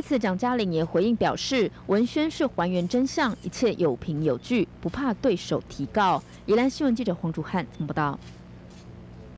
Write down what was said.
对此，蒋嘉玲也回应表示，文宣是还原真相，一切有凭有据，不怕对手提告。宜兰新闻记者黄竹汉报道。